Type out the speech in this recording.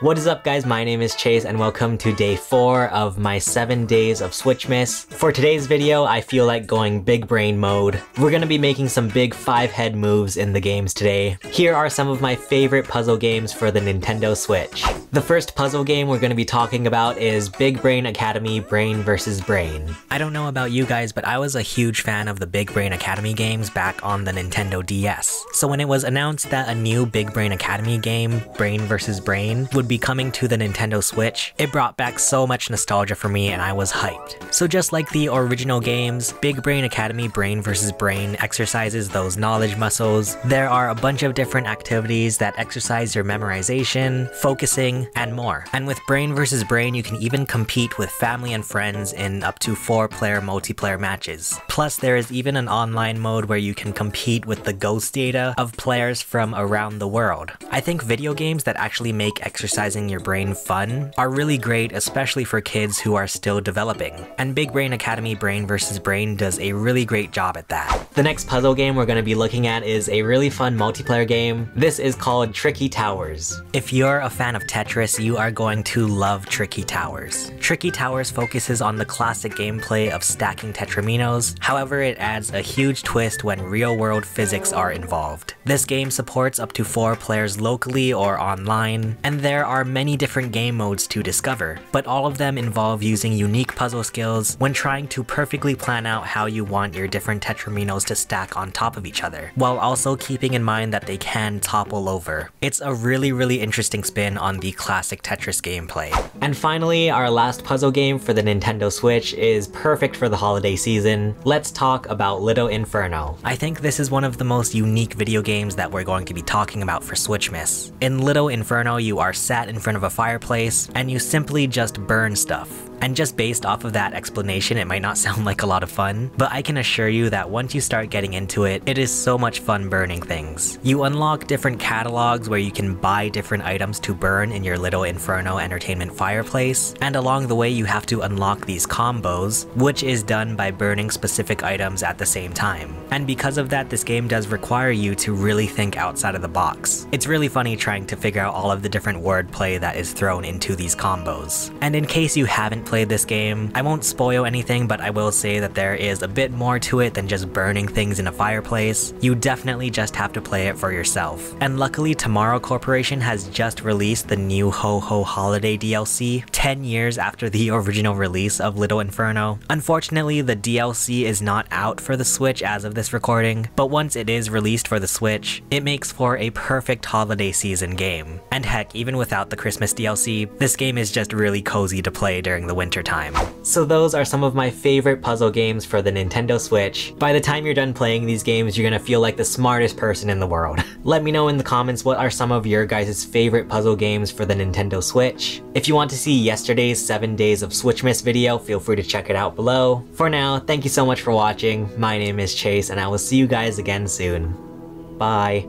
What is up guys, my name is Chase and welcome to day 4 of my 7 days of Switchmas. For today's video, I feel like going big brain mode. We're gonna be making some big 5 head moves in the games today. Here are some of my favorite puzzle games for the Nintendo Switch. The first puzzle game we're gonna be talking about is Big Brain Academy Brain vs. Brain. I don't know about you guys, but I was a huge fan of the Big Brain Academy games back on the Nintendo DS. So when it was announced that a new Big Brain Academy game, Brain vs. Brain, would be coming to the Nintendo Switch, it brought back so much nostalgia for me and I was hyped. So just like the original games, Big Brain Academy Brain vs. Brain exercises those knowledge muscles. There are a bunch of different activities that exercise your memorization, focusing, and more. And with Brain vs. Brain, you can even compete with family and friends in up to four player multiplayer matches. Plus, there is even an online mode where you can compete with the ghost data of players from around the world. I think video games that actually make exercise exercising your brain fun are really great, especially for kids who are still developing. And Big Brain Academy Brain vs. Brain does a really great job at that. The next puzzle game we're going to be looking at is a really fun multiplayer game. This is called Tricky Towers. If you're a fan of Tetris, you are going to love Tricky Towers. Tricky Towers focuses on the classic gameplay of stacking tetrominos, however it adds a huge twist when real-world physics are involved. This game supports up to 4 players locally or online, and there are many different game modes to discover, but all of them involve using unique puzzle skills when trying to perfectly plan out how you want your different tetrominos to stack on top of each other, while also keeping in mind that they can topple over. It's a really really interesting spin on the classic Tetris gameplay. And finally, our last puzzle game for the Nintendo Switch is perfect for the holiday season. Let's talk about Little Inferno. I think this is one of the most unique video games that we're going to be talking about for Switchmas. In Little Inferno, you are sat in front of a fireplace, and you simply just burn stuff. And just based off of that explanation, it might not sound like a lot of fun, but I can assure you that once you start getting into it, it is so much fun burning things. You unlock different catalogs where you can buy different items to burn in your little Inferno Entertainment fireplace, and along the way you have to unlock these combos, which is done by burning specific items at the same time. And because of that, this game does require you to really think outside of the box. It's really funny trying to figure out all of the different wordplay that is thrown into these combos. And in case you haven't played this game. I won't spoil anything, but I will say that there is a bit more to it than just burning things in a fireplace. You definitely just have to play it for yourself. And luckily, Tomorrow Corporation has just released the new Ho Ho Holiday DLC, 10 years after the original release of Little Inferno. Unfortunately, the DLC is not out for the Switch as of this recording, but once it is released for the Switch, it makes for a perfect holiday season game. And heck, even without the Christmas DLC, this game is just really cozy to play during the wintertime. So those are some of my favorite puzzle games for the Nintendo Switch. By the time you're done playing these games, you're gonna feel like the smartest person in the world. Let me know in the comments what are some of your guys' favorite puzzle games for the Nintendo Switch. If you want to see yesterday's 7 days of Switchmas video, feel free to check it out below. For now, thank you so much for watching. My name is Chase and I will see you guys again soon. Bye.